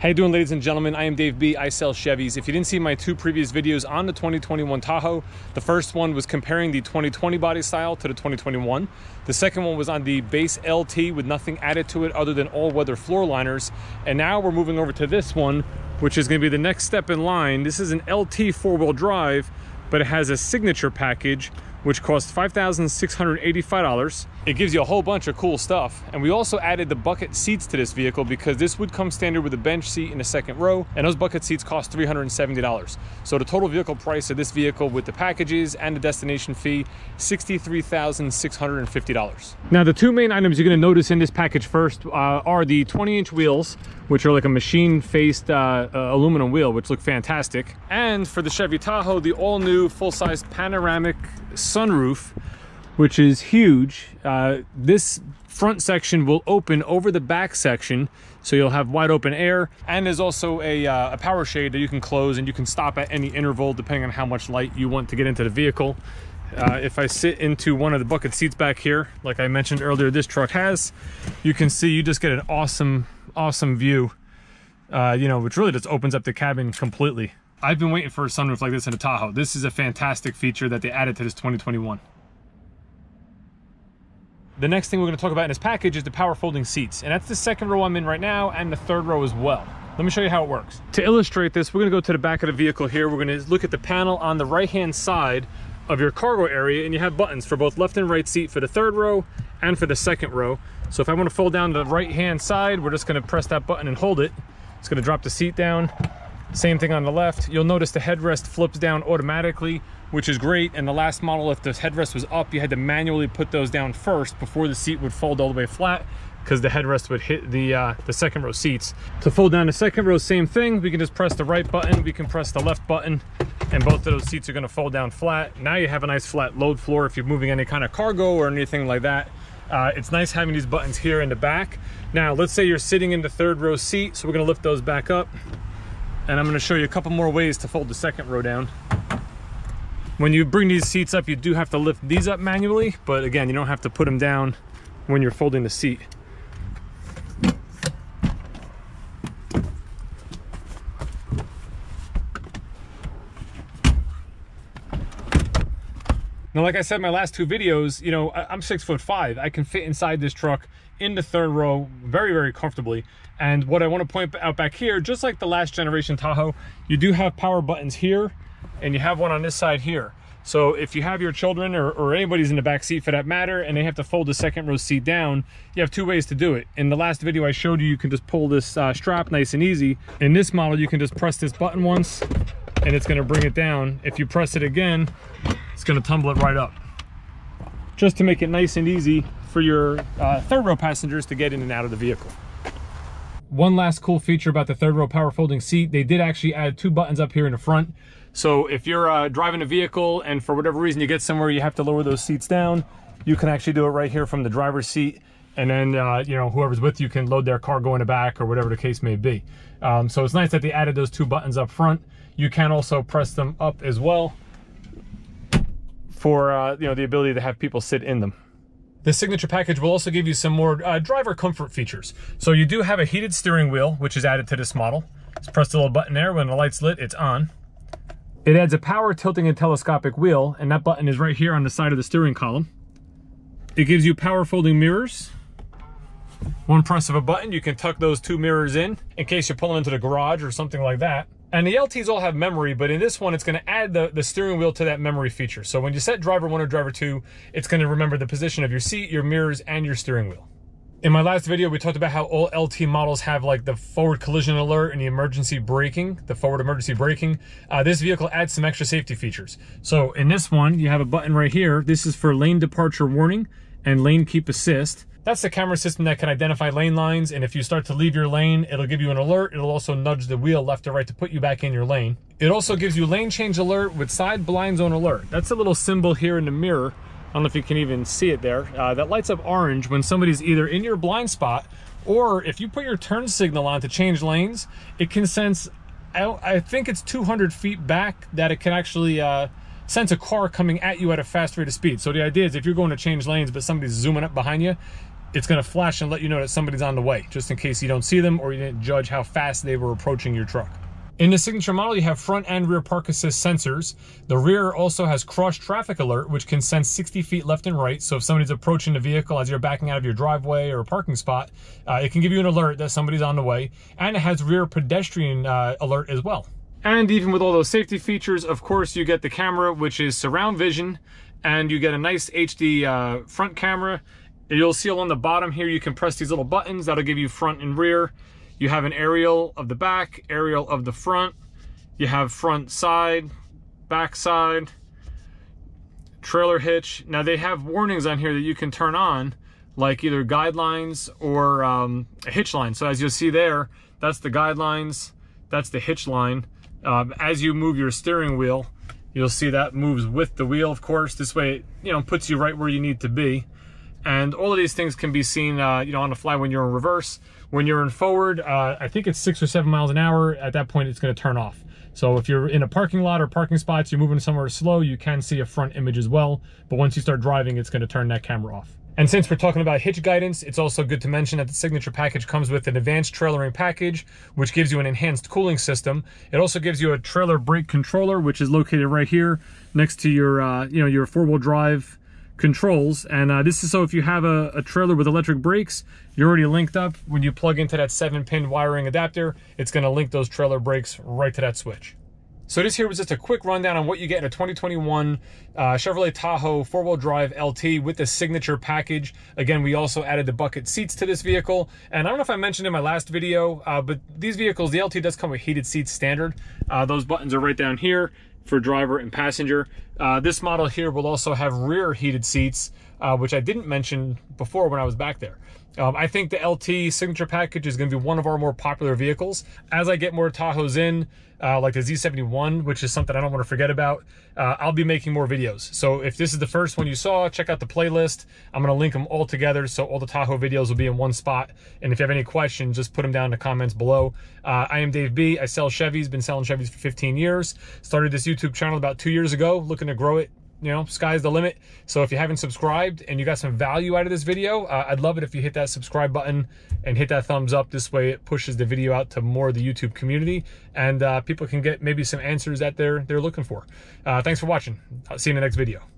How you doing ladies and gentlemen? I am Dave B. I sell Chevys. If you didn't see my two previous videos on the 2021 Tahoe, the first one was comparing the 2020 body style to the 2021. The second one was on the base LT with nothing added to it other than all-weather floor liners. And now we're moving over to this one, which is gonna be the next step in line. This is an LT four-wheel drive, but it has a signature package which costs $5,685. It gives you a whole bunch of cool stuff. And we also added the bucket seats to this vehicle because this would come standard with a bench seat in the second row, and those bucket seats cost $370. So the total vehicle price of this vehicle with the packages and the destination fee, $63,650. Now the two main items you're gonna notice in this package first uh, are the 20 inch wheels, which are like a machine faced uh, uh, aluminum wheel, which look fantastic. And for the Chevy Tahoe, the all new full size panoramic sunroof, which is huge. Uh, this front section will open over the back section, so you'll have wide open air. And there's also a, uh, a power shade that you can close and you can stop at any interval depending on how much light you want to get into the vehicle. Uh, if I sit into one of the bucket seats back here, like I mentioned earlier, this truck has, you can see you just get an awesome, awesome view, uh, you know, which really just opens up the cabin completely. I've been waiting for a sunroof like this in a Tahoe. This is a fantastic feature that they added to this 2021. The next thing we're gonna talk about in this package is the power folding seats. And that's the second row I'm in right now and the third row as well. Let me show you how it works. To illustrate this, we're gonna go to the back of the vehicle here. We're gonna look at the panel on the right-hand side of your cargo area and you have buttons for both left and right seat for the third row and for the second row. So if I wanna fold down the right-hand side, we're just gonna press that button and hold it. It's gonna drop the seat down same thing on the left. You'll notice the headrest flips down automatically, which is great. And the last model, if the headrest was up, you had to manually put those down first before the seat would fold all the way flat because the headrest would hit the uh, the second row seats. To fold down the second row, same thing. We can just press the right button, we can press the left button, and both of those seats are gonna fold down flat. Now you have a nice flat load floor if you're moving any kind of cargo or anything like that. Uh, it's nice having these buttons here in the back. Now, let's say you're sitting in the third row seat, so we're gonna lift those back up. And I'm gonna show you a couple more ways to fold the second row down. When you bring these seats up, you do have to lift these up manually, but again, you don't have to put them down when you're folding the seat. Now, like I said my last two videos, you know, I'm six foot five. I can fit inside this truck in the third row very, very comfortably. And what I want to point out back here, just like the last generation Tahoe, you do have power buttons here and you have one on this side here. So if you have your children or, or, anybody's in the back seat for that matter, and they have to fold the second row seat down, you have two ways to do it. In the last video I showed you, you can just pull this uh, strap nice and easy. In this model, you can just press this button once and it's gonna bring it down. If you press it again, it's gonna tumble it right up. Just to make it nice and easy for your uh, third row passengers to get in and out of the vehicle. One last cool feature about the third row power folding seat, they did actually add two buttons up here in the front. So if you're uh, driving a vehicle and for whatever reason you get somewhere you have to lower those seats down, you can actually do it right here from the driver's seat and then uh, you know whoever's with you can load their cargo in the back or whatever the case may be. Um, so it's nice that they added those two buttons up front. You can also press them up as well for uh, you know the ability to have people sit in them. The signature package will also give you some more uh, driver comfort features. So you do have a heated steering wheel, which is added to this model. Just press the little button there. When the light's lit, it's on. It adds a power tilting and telescopic wheel, and that button is right here on the side of the steering column. It gives you power folding mirrors. One press of a button, you can tuck those two mirrors in, in case you're pulling into the garage or something like that. And the LTs all have memory, but in this one, it's gonna add the, the steering wheel to that memory feature. So when you set driver one or driver two, it's gonna remember the position of your seat, your mirrors, and your steering wheel. In my last video, we talked about how all LT models have like the forward collision alert and the emergency braking, the forward emergency braking. Uh, this vehicle adds some extra safety features. So in this one, you have a button right here. This is for lane departure warning and lane keep assist. That's the camera system that can identify lane lines, and if you start to leave your lane, it'll give you an alert. It'll also nudge the wheel left or right to put you back in your lane. It also gives you lane change alert with side blind zone alert. That's a little symbol here in the mirror. I don't know if you can even see it there. Uh, that lights up orange when somebody's either in your blind spot or if you put your turn signal on to change lanes, it can sense, I, I think it's 200 feet back that it can actually uh, sense a car coming at you at a fast rate of speed. So the idea is if you're going to change lanes but somebody's zooming up behind you, it's going to flash and let you know that somebody's on the way, just in case you don't see them or you didn't judge how fast they were approaching your truck. In the Signature model, you have front and rear park assist sensors. The rear also has cross traffic alert, which can sense 60 feet left and right. So if somebody's approaching the vehicle as you're backing out of your driveway or a parking spot, uh, it can give you an alert that somebody's on the way. And it has rear pedestrian uh, alert as well. And even with all those safety features, of course, you get the camera, which is surround vision, and you get a nice HD uh, front camera. You'll see along the bottom here, you can press these little buttons. That'll give you front and rear. You have an aerial of the back, aerial of the front. You have front side, back side, trailer hitch. Now they have warnings on here that you can turn on, like either guidelines or um, a hitch line. So as you'll see there, that's the guidelines, that's the hitch line. Um, as you move your steering wheel, you'll see that moves with the wheel, of course. This way, it, you know, puts you right where you need to be. And all of these things can be seen, uh, you know, on the fly when you're in reverse. When you're in forward, uh, I think it's six or seven miles an hour. At that point, it's going to turn off. So if you're in a parking lot or parking spots, you're moving somewhere slow, you can see a front image as well. But once you start driving, it's going to turn that camera off. And since we're talking about hitch guidance, it's also good to mention that the Signature package comes with an advanced trailering package, which gives you an enhanced cooling system. It also gives you a trailer brake controller, which is located right here next to your, uh, you know, your four-wheel drive controls. And uh, this is so if you have a, a, trailer with electric brakes, you're already linked up. When you plug into that seven pin wiring adapter, it's gonna link those trailer brakes right to that switch. So this here was just a quick rundown on what you get in a 2021 uh, Chevrolet Tahoe four-wheel drive LT with the signature package. Again, we also added the bucket seats to this vehicle. And I don't know if I mentioned in my last video, uh, but these vehicles, the LT does come with heated seats standard. Uh, those buttons are right down here for driver and passenger. Uh, this model here will also have rear heated seats, uh, which I didn't mention before when I was back there. Um, I think the LT signature package is going to be one of our more popular vehicles. As I get more Tahoes in, uh, like the Z71, which is something I don't want to forget about, uh, I'll be making more videos. So if this is the first one you saw, check out the playlist. I'm going to link them all together so all the Tahoe videos will be in one spot. And if you have any questions, just put them down in the comments below. Uh, I am Dave B. I sell Chevys, been selling Chevys for 15 years. Started this YouTube channel about two years ago, looking to grow it you know, sky's the limit. So if you haven't subscribed and you got some value out of this video, uh, I'd love it if you hit that subscribe button and hit that thumbs up. This way it pushes the video out to more of the YouTube community and uh, people can get maybe some answers that they're, they're looking for. Uh, thanks for watching. I'll see you in the next video.